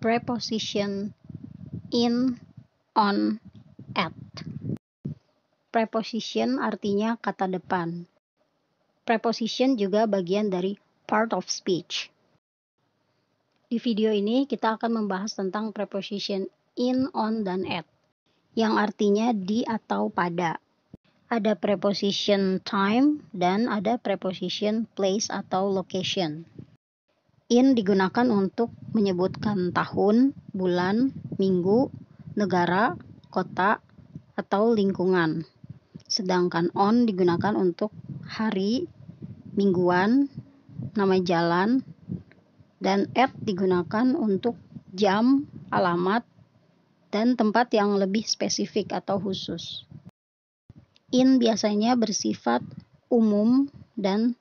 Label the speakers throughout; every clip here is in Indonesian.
Speaker 1: preposition in, on, at. Preposition artinya kata depan. Preposition juga bagian dari part of speech. Di video ini kita akan membahas tentang preposition in, on, dan at, yang artinya di atau pada. Ada preposition time dan ada preposition place atau location. In digunakan untuk menyebutkan tahun, bulan, minggu, negara, kota, atau lingkungan. Sedangkan on digunakan untuk hari, mingguan, nama jalan, dan at digunakan untuk jam, alamat, dan tempat yang lebih spesifik atau khusus. In biasanya bersifat umum dan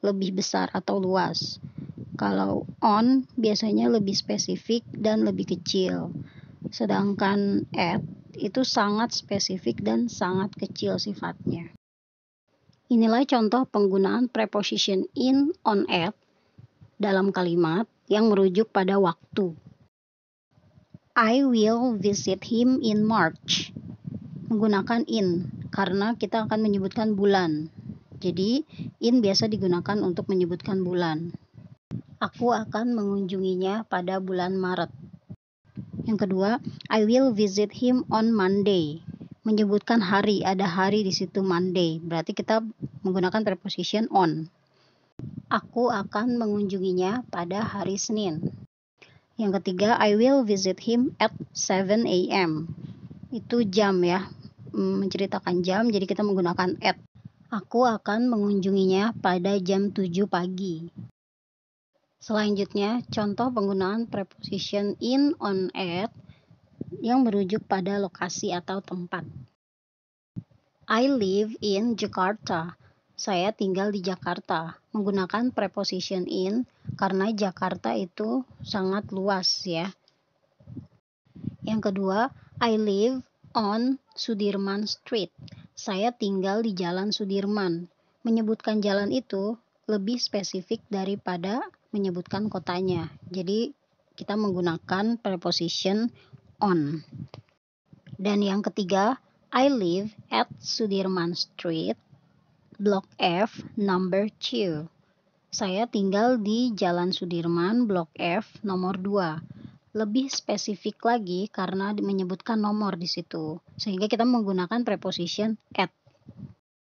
Speaker 1: lebih besar atau luas. Kalau on biasanya lebih spesifik dan lebih kecil. Sedangkan at itu sangat spesifik dan sangat kecil sifatnya. Inilah contoh penggunaan preposition in, on, at dalam kalimat yang merujuk pada waktu. I will visit him in March. Menggunakan in karena kita akan menyebutkan bulan. Jadi, in biasa digunakan untuk menyebutkan bulan. Aku akan mengunjunginya pada bulan Maret. Yang kedua, I will visit him on Monday. Menyebutkan hari, ada hari di situ Monday. Berarti kita menggunakan preposition on. Aku akan mengunjunginya pada hari Senin. Yang ketiga, I will visit him at 7 a.m. Itu jam ya, mm, menceritakan jam, jadi kita menggunakan at. Aku akan mengunjunginya pada jam 7 pagi. Selanjutnya, contoh penggunaan preposition in, on, at yang merujuk pada lokasi atau tempat. I live in Jakarta. Saya tinggal di Jakarta. Menggunakan preposition in karena Jakarta itu sangat luas ya. Yang kedua, I live on Sudirman Street. Saya tinggal di Jalan Sudirman. Menyebutkan jalan itu lebih spesifik daripada menyebutkan kotanya. Jadi kita menggunakan preposition on. Dan yang ketiga, I live at Sudirman Street, Block F, number 2. Saya tinggal di Jalan Sudirman, Blok F, nomor 2. Lebih spesifik lagi karena menyebutkan nomor di situ. Sehingga kita menggunakan preposition at.